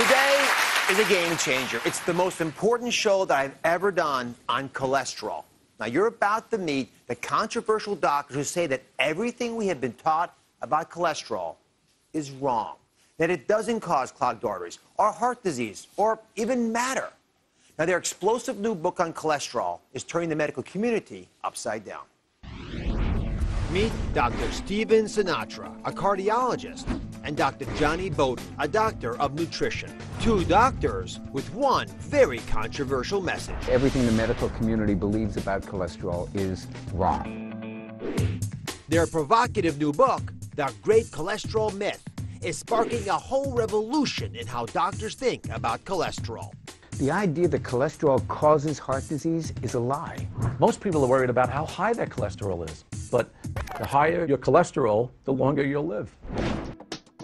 Today is a game changer. It's the most important show that I've ever done on cholesterol. Now, you're about to meet the controversial doctors who say that everything we have been taught about cholesterol is wrong, that it doesn't cause clogged arteries or heart disease or even matter. Now, their explosive new book on cholesterol is turning the medical community upside down. Meet Dr. Stephen Sinatra, a cardiologist, and Dr. Jonny Bowden, a doctor of nutrition. Two doctors with one very controversial message. Everything the medical community believes about cholesterol is wrong. Their provocative new book, The Great Cholesterol Myth, is sparking a whole revolution in how doctors think about cholesterol. The idea that cholesterol causes heart disease is a lie. Most people are worried about how high their cholesterol is, but the higher your cholesterol, the longer you'll live.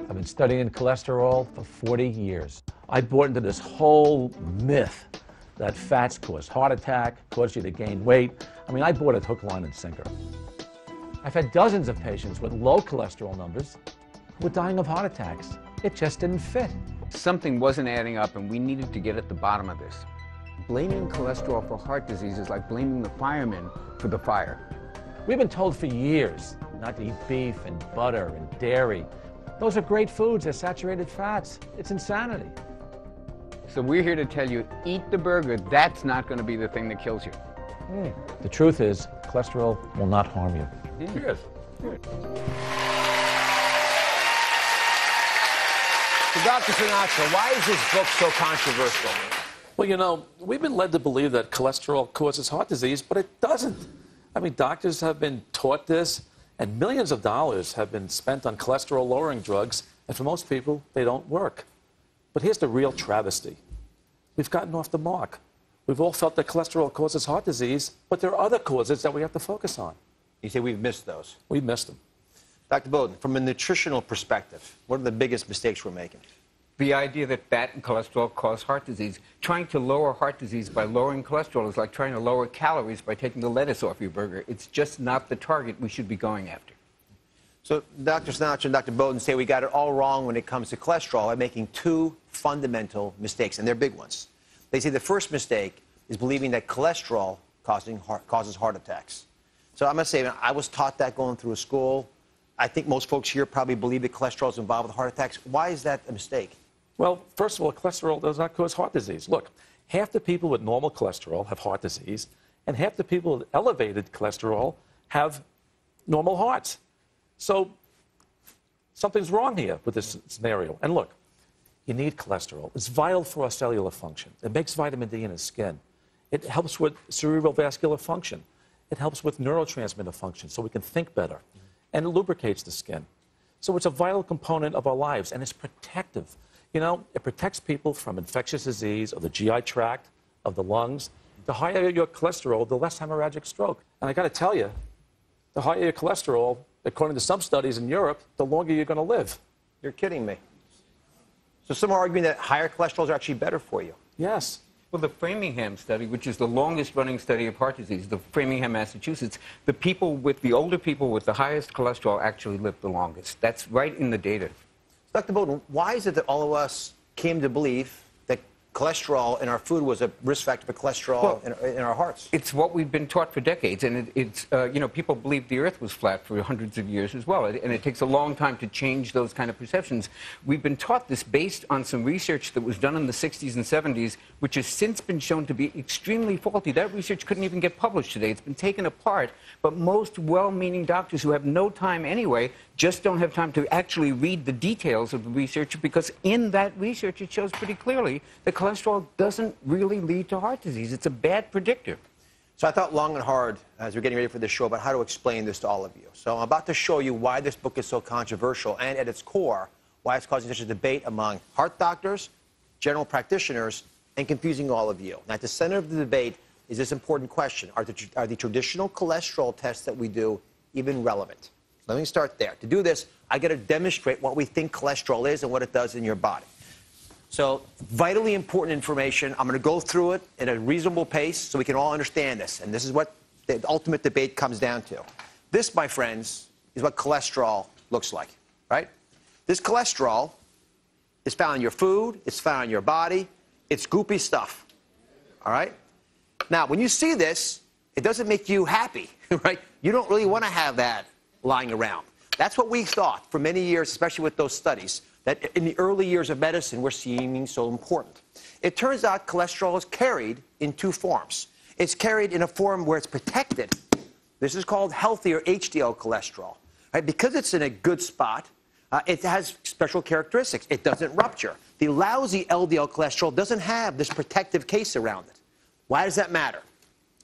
I've been studying cholesterol for 40 years. I bought into this whole myth that fats cause heart attack, cause you to gain weight. I mean, I bought it hook, line, and sinker. I've had dozens of patients with low cholesterol numbers who were dying of heart attacks. It just didn't fit. Something wasn't adding up, and we needed to get at the bottom of this. Blaming cholesterol for heart disease is like blaming the firemen for the fire. We've been told for years not to eat beef and butter and dairy. Those are great foods, they're saturated fats. It's insanity. So we're here to tell you, eat the burger. That's not going to be the thing that kills you. Hmm. The truth is, cholesterol will not harm you. Yes. So, Dr. Sinatra, why is this book so controversial? Well, you know, we've been led to believe that cholesterol causes heart disease, but it doesn't. I mean, doctors have been taught this, and millions of dollars have been spent on cholesterol lowering drugs, and for most people, they don't work. But here's the real travesty we've gotten off the mark. We've all felt that cholesterol causes heart disease, but there are other causes that we have to focus on. You say we've missed those. We've missed them. Dr. Bowden, from a nutritional perspective, what are the biggest mistakes we're making? The idea that fat and cholesterol cause heart disease. Trying to lower heart disease by lowering cholesterol is like trying to lower calories by taking the lettuce off your burger. It's just not the target we should be going after. So, Dr. Sinatra and Dr. Bowden say we got it all wrong when it comes to cholesterol by making two fundamental mistakes, and they're big ones. They say the first mistake is believing that cholesterol causing heart, causes heart attacks. So, I'm going to say I was taught that going through a school. I think most folks here probably believe that cholesterol is involved with heart attacks. Why is that a mistake? Well, first of all, cholesterol does not cause heart disease. Look, half the people with normal cholesterol have heart disease, and half the people with elevated cholesterol have normal hearts. So something's wrong here with this scenario. And look, you need cholesterol. It's vital for our cellular function. It makes vitamin D in the skin. It helps with cerebral vascular function. It helps with neurotransmitter function so we can think better. And it lubricates the skin. So it's a vital component of our lives, and it's protective. You know, it protects people from infectious disease of the GI tract, of the lungs. The higher your cholesterol, the less hemorrhagic stroke. And I got to tell you, the higher your cholesterol, according to some studies in Europe, the longer you're going to live. You're kidding me. So, some are arguing that higher cholesterol are actually better for you. Yes. Well, the Framingham study, which is the longest running study of heart disease, the Framingham, Massachusetts, the people with the older people with the highest cholesterol actually live the longest. That's right in the data. Dr. Bowden, why is it that all of us came to believe cholesterol in our food was a risk factor for cholesterol Well, in, in our hearts? It's what we've been taught for decades, and it, it's uh, you know people believe the Earth was flat for hundreds of years as well, and it takes a long time to change those kind of perceptions. We've been taught this based on some research that was done in the 60s and 70s, which has since been shown to be extremely faulty. That research couldn't even get published today. It's been taken apart, but most well-meaning doctors who have no time anyway just don't have time to actually read the details of the research because in that research it shows pretty clearly that cholesterol doesn't really lead to heart disease. It's a bad predictor. So I thought long and hard as we're getting ready for this show about how to explain this to all of you. So I'm about to show you why this book is so controversial and at its core, why it's causing such a debate among heart doctors, general practitioners, and confusing all of you. Now, at the center of the debate is this important question. Are the, are the traditional cholesterol tests that we do even relevant? Let me start there. To do this, I got to demonstrate what we think cholesterol is and what it does in your body. So, vitally important information. I'm going to go through it at a reasonable pace so we can all understand this. And this is what the ultimate debate comes down to. This, my friends, is what cholesterol looks like, right? This cholesterol is found in your food, it's found in your body, it's goopy stuff. All right? Now, when you see this, it doesn't make you happy, right? You don't really want to have that lying around. That's what we thought for many years, especially with those studies, that in the early years of medicine were seeming so important. It turns out cholesterol is carried in two forms. It's carried in a form where it's protected. This is called healthy or HDL cholesterol. Right? Because it's in a good spot, uh, it has special characteristics. It doesn't rupture. The lousy LDL cholesterol doesn't have this protective case around it. Why does that matter?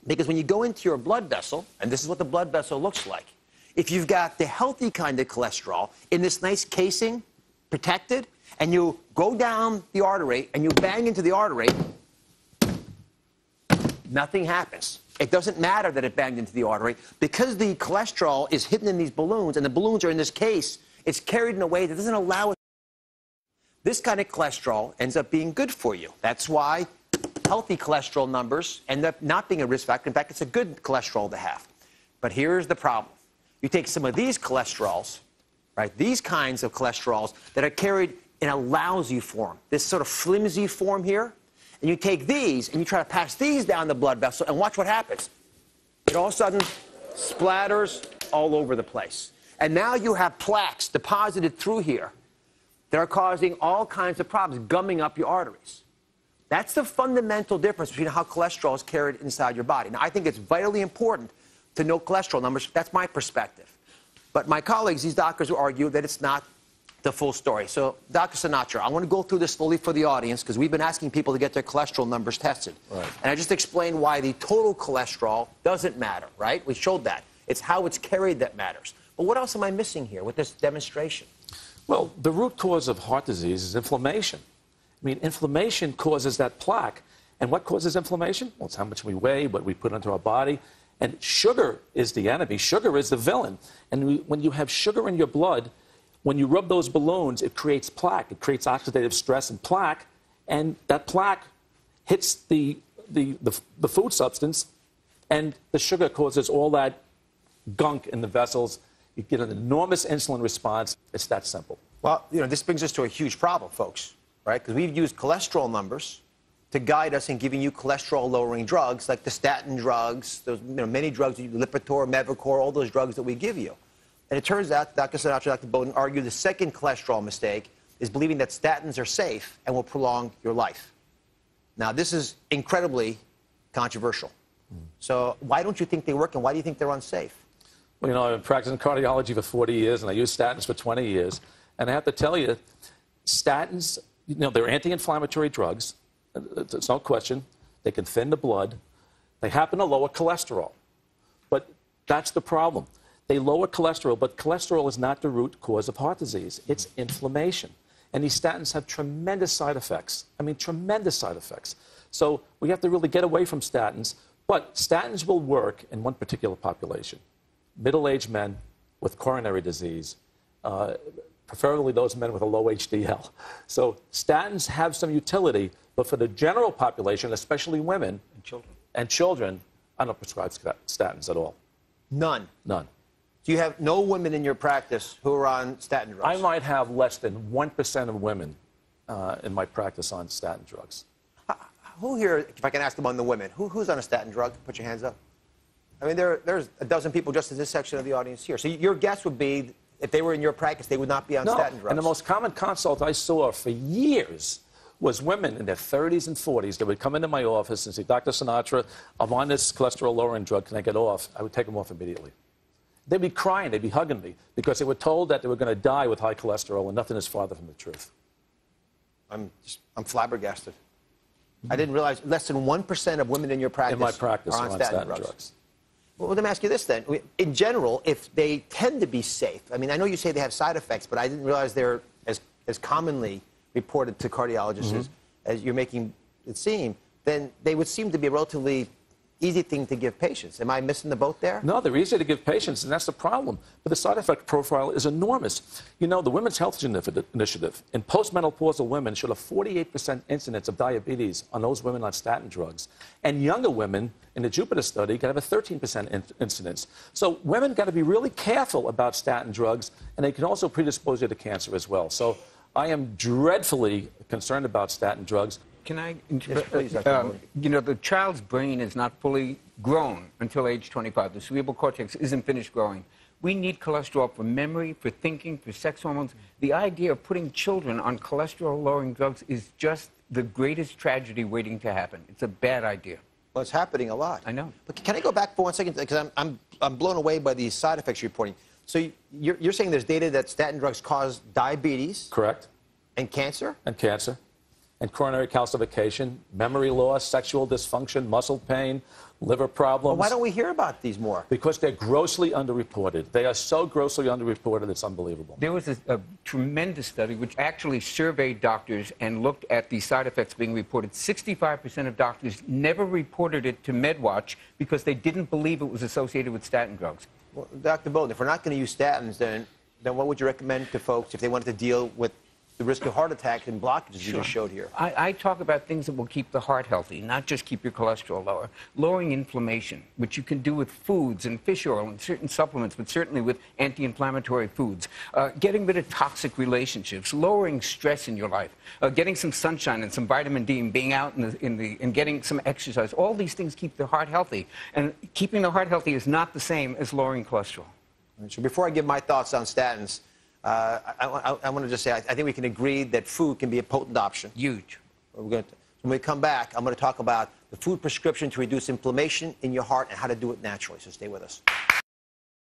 Because when you go into your blood vessel, and this is what the blood vessel looks like, if you've got the healthy kind of cholesterol in this nice casing, protected, and you go down the artery and you bang into the artery, nothing happens. It doesn't matter that it banged into the artery because the cholesterol is hidden in these balloons, and the balloons are in this case. It's carried in a way that doesn't allow it. This kind of cholesterol ends up being good for you. That's why healthy cholesterol numbers end up not being a risk factor. In fact, it's a good cholesterol to have. But here's the problem you take some of these cholesterols, right, these kinds of cholesterols that are carried in a lousy form, this sort of flimsy form here, and you take these and you try to pass these down the blood vessel, and watch what happens. It all of a sudden splatters all over the place. And now you have plaques deposited through here that are causing all kinds of problems, gumming up your arteries. That's the fundamental difference between how cholesterol is carried inside your body. Now, I think it's vitally important to know cholesterol numbers. That's my perspective. But my colleagues, these doctors, will argue that it's not the full story. So, Dr. Sinatra, I want to go through this slowly for the audience because we've been asking people to get their cholesterol numbers tested. Right. And I just explained why the total cholesterol doesn't matter, right? We showed that. It's how it's carried that matters. But what else am I missing here with this demonstration? Well, the root cause of heart disease is inflammation. I mean, inflammation causes that plaque. And what causes inflammation? Well, it's how much we weigh, what we put into our body. And sugar is the enemy. Sugar is the villain. And when you have sugar in your blood, when you rub those balloons, it creates plaque. It creates oxidative stress and plaque. And that plaque hits the, the, the, the food substance, and the sugar causes all that gunk in the vessels. You get an enormous insulin response. It's that simple. Well, you know, this brings us to a huge problem, folks, right? Because we've used cholesterol numbers to guide us in giving you cholesterol-lowering drugs, like the statin drugs, those you know, many drugs, Lipitor, Mevacor, all those drugs that we give you. And it turns out, Dr. Sinatra, Dr. Bowden argue the second cholesterol mistake is believing that statins are safe and will prolong your life. Now, this is incredibly controversial. Hmm. So why don't you think they work, and why do you think they're unsafe? Well, you know, I've been practicing cardiology for 40 years, and I used statins for 20 years. And I have to tell you, statins, you know, they're anti-inflammatory drugs. There's no question. They can thin the blood. They happen to lower cholesterol. But that's the problem. They lower cholesterol, but cholesterol is not the root cause of heart disease. It's inflammation. And these statins have tremendous side effects. I mean, tremendous side effects. So we have to really get away from statins. But statins will work in one particular population middle aged men with coronary disease, uh, preferably those men with a low HDL. So statins have some utility, but for the general population, especially women And children. and children, I don't prescribe statins at all. None. None. Do you have no women in your practice who are on statin drugs? I might have less than 1% of women uh, in my practice on statin drugs. Who here, if I can ask among the women, who, who's on a statin drug? Put your hands up. I mean, there, there's a dozen people just in this section of the audience here. So your guess would be, if they were in your practice, they would not be on No, statin drugs. and the most common consult I saw for years was women in their 30s and 40s that would come into my office and say, Dr. Sinatra, I'm on this cholesterol lowering drug. Can I get off? I would take them off immediately. They'd be crying, they'd be hugging me because they were told that they were going to die with high cholesterol, and nothing is farther from the truth. I'm, just, I'm flabbergasted. I didn't realize less than 1% of women in your practice, In my practice, are on statin, statin drugs. drugs. Well, let me ask you this then. In general, if they tend to be safe, I mean, I know you say they have side effects, but I didn't realize they're as, as commonly reported to cardiologists as, as you're making it seem, then they would seem to be a relatively easy thing to give patients. Am I missing the boat there? No, they're easy to give patients, and that's the problem. But the side effect profile is enormous. You know, the Women's Health Initiative in postmenopausal women showed a 48% incidence of diabetes on those women on statin drugs. And younger women in the Jupiter study can have a 13% in- incidence. So women got to be really careful about statin drugs, and they can also predispose you to cancer as well. So I am dreadfully concerned about statin drugs. Can I? Yes, please, Dr. Um, you know, the child's brain is not fully grown until age 25. The cerebral cortex isn't finished growing. We need cholesterol for memory, for thinking, for sex hormones. The idea of putting children on cholesterol-lowering drugs is just the greatest tragedy waiting to happen. It's a bad idea. Well, it's happening a lot. I know. But can I go back for one second? Because I'm, I'm, I'm blown away by these side effects you're reporting. So you- you're, you're saying there's data that statin drugs cause diabetes Correct? and cancer? And cancer, and coronary calcification, memory loss, sexual dysfunction, muscle pain, liver problems. Well, why don't we hear about these more? Because they're grossly underreported. They are so grossly underreported, it's unbelievable. There was a, a tremendous study which actually surveyed doctors and looked at the side effects being reported. 65% of doctors never reported it to MedWatch because they didn't believe it was associated with statin drugs. Well, Dr. Bowden, if we're not going to use statins, then, then what would you recommend to folks if they wanted to deal with the risk of heart attack and blockages you just showed here? I, I talk about things that will keep the heart healthy, not just keep your cholesterol lower. Lowering inflammation, which you can do with foods and fish oil and certain supplements, but certainly with anti inflammatory foods. Uh, getting rid of toxic relationships, lowering stress in your life, uh, getting some sunshine and some vitamin D, and being out in the, in the, and getting some exercise. All these things keep the heart healthy. And keeping the heart healthy is not the same as lowering cholesterol. So before I give my thoughts on statins, uh, I, I, I want to just say I, I think we can agree that food can be a potent option. Huge. We're going to, when we come back, I'm going to talk about the food prescription to reduce inflammation in your heart and how to do it naturally. So stay with us.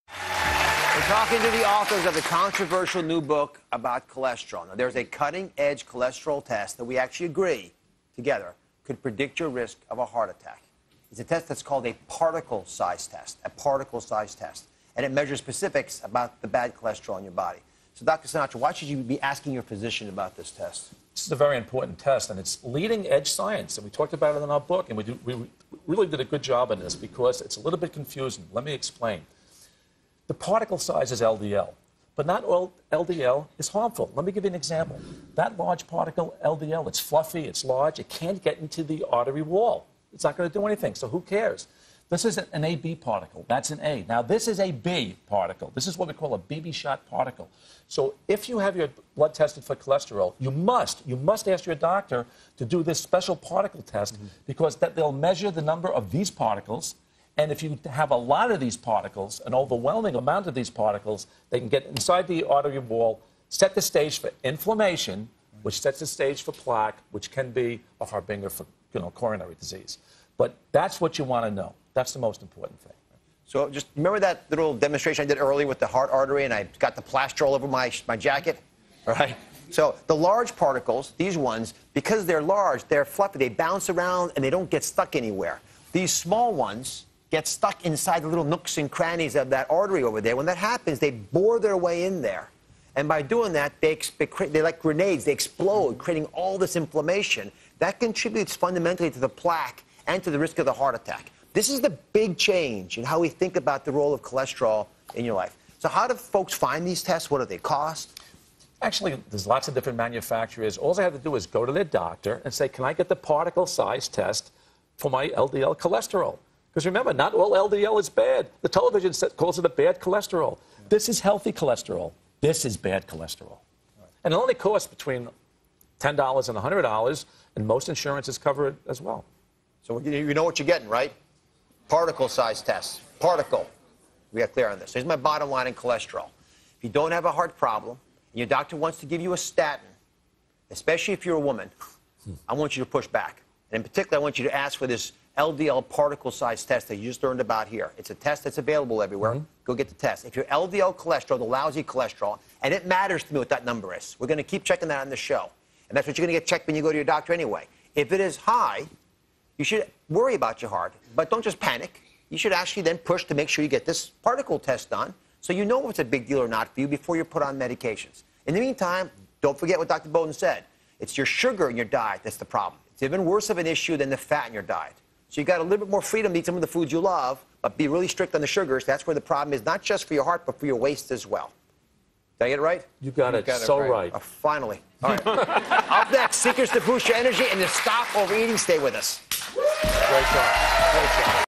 We're talking to the authors of the controversial new book about cholesterol. Now, there's a cutting edge cholesterol test that we actually agree together could predict your risk of a heart attack. It's a test that's called a particle size test, a particle size test. And it measures specifics about the bad cholesterol in your body. So, Dr. Sinatra, why should you be asking your physician about this test? This is a very important test, and it's leading edge science. And we talked about it in our book, and we, do, we really did a good job in this because it's a little bit confusing. Let me explain. The particle size is LDL, but not all LDL is harmful. Let me give you an example. That large particle, LDL, it's fluffy, it's large, it can't get into the artery wall. It's not going to do anything, so who cares? This is an AB particle. That's an A. Now, this is a B particle. This is what we call a BB shot particle. So, if you have your blood tested for cholesterol, you must, you must ask your doctor to do this special particle test mm-hmm. because that they'll measure the number of these particles. And if you have a lot of these particles, an overwhelming amount of these particles, they can get inside the artery wall, set the stage for inflammation, mm-hmm. which sets the stage for plaque, which can be a harbinger for you know, coronary disease. But that's what you want to know. That's the most important thing. So just remember that little demonstration I did earlier with the heart artery, and I got the plaster all over my, my jacket? All right. So the large particles, these ones, because they're large, they're fluffy, they bounce around and they don't get stuck anywhere. These small ones get stuck inside the little nooks and crannies of that artery over there. When that happens, they bore their way in there. And by doing that, they, they like grenades. They explode, creating all this inflammation. That contributes fundamentally to the plaque and to the risk of the heart attack. This is the big change in how we think about the role of cholesterol in your life. So, how do folks find these tests? What do they cost? Actually, there's lots of different manufacturers. All they have to do is go to their doctor and say, Can I get the particle size test for my LDL cholesterol? Because remember, not all LDL is bad. The television set, calls it a bad cholesterol. This is healthy cholesterol. This is bad cholesterol. And it only costs between $10 and $100, and most insurances cover it as well. So, you you know what you're getting, right? Particle size tests. Particle. We got clear on this. Here's my bottom line in cholesterol. If you don't have a heart problem and your doctor wants to give you a statin, especially if you're a woman, I want you to push back. And in particular, I want you to ask for this LDL particle size test that you just learned about here. It's a test that's available everywhere. Mm-hmm. Go get the test. If your LDL cholesterol, the lousy cholesterol, and it matters to me what that number is, we're going to keep checking that on the show. And that's what you're going to get checked when you go to your doctor anyway. If it is high, you should worry about your heart, but don't just panic. You should actually then push to make sure you get this particle test done so you know if it's a big deal or not for you before you're put on medications. In the meantime, don't forget what Dr. Bowden said. It's your sugar in your diet that's the problem. It's even worse of an issue than the fat in your diet. So you got a little bit more freedom to eat some of the foods you love, but be really strict on the sugars. That's where the problem is, not just for your heart, but for your waist as well. Did I get it right? You got, it, got it so right. right. Oh, finally. All right. Up next, secrets to boost your energy and to stop overeating. Stay with us. Great job. Great job.